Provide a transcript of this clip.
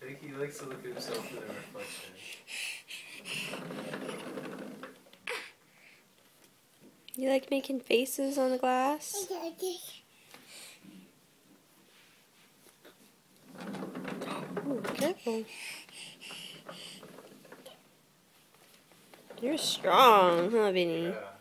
I think he likes to look at himself in the reflection. You like making faces on the glass? Ooh, careful. You're strong, huh, Vinny? Yeah.